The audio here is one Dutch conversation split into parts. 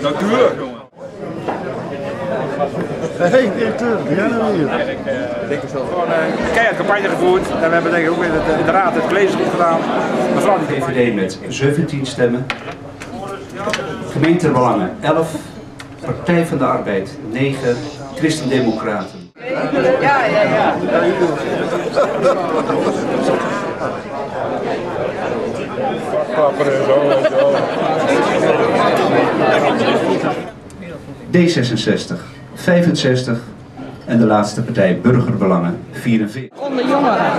Dank u wel, jongen. Hey, directeur, jij nou hier? Gewoon een keihard campagne gevoerd. En we hebben denk ik ook in de, de raad het college goed gedaan. Vooral die VVD met 17 stemmen. Gemeentebelangen 11. Partij van de Arbeid 9. Christendemocraten. Ja, ja, ja. D66 65. En de laatste partij Burgerbelangen 44. Onder jongeren.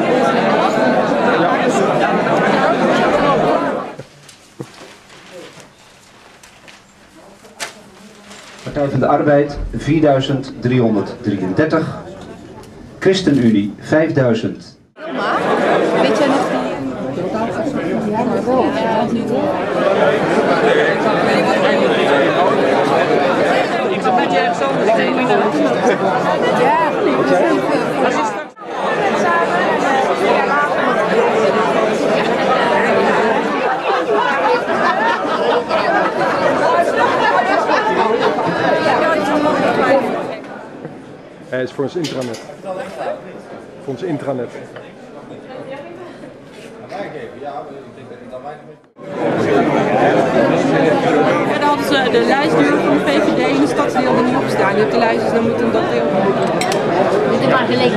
Partij van de Arbeid 4333. ChristenUnie 5000. Weet jij nog Hij is voor ons intranet. Voor ons intranet. Ja, dan hadden ze de lijstdeur van de VVD in de stadsdeel er niet op staan. Je hebt de lijstjes, dan moet hem dat deel. Maar werden.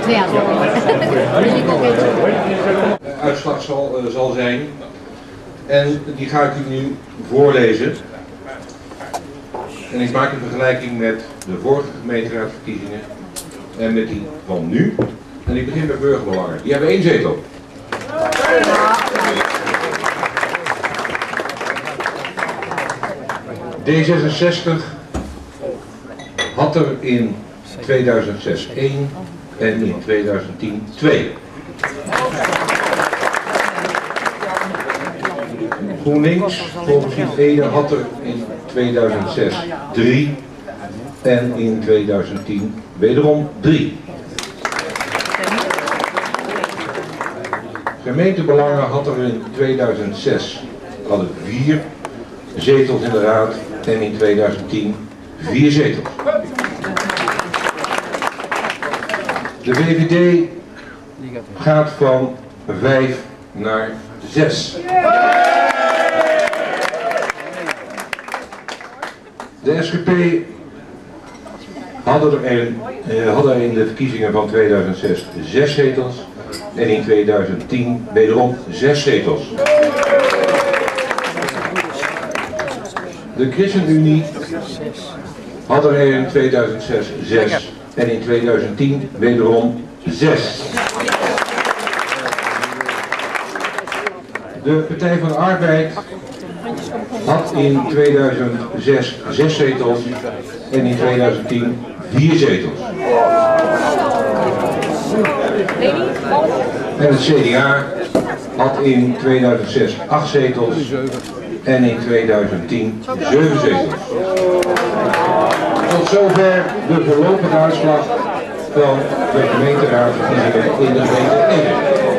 Wil ik ook weten. uitslag zal, eh, zal zijn. En die ga ik u nu voorlezen. En ik maak een vergelijking met de vorige gemeenteraadsverkiezingen en met die van nu. En ik begin bij burgerbelangen. Die hebben één zetel. D66 had er in 2006 één en in 2010 twee. GroenLinks, volgens ene, had er in 2006 drie en in 2010 wederom drie. Gemeentebelangen had er in 2006 hadden vier zetels in de raad en in 2010 vier zetels. De VVD gaat van vijf naar zes. De SGP hadden er, een, eh, in de verkiezingen van 2006 zes zetels en in 2010 wederom zes zetels. De ChristenUnie had er in 2006 zes en in 2010 wederom zes. De Partij van de Arbeid had in 2006 zes zetels en in 2010 vier zetels. En het CDA had in 2006 acht zetels en in 2010 zeven zetels. Tot zover de voorlopige uitslag van de gemeenteraadsverkiezingen in de gemeente Ede.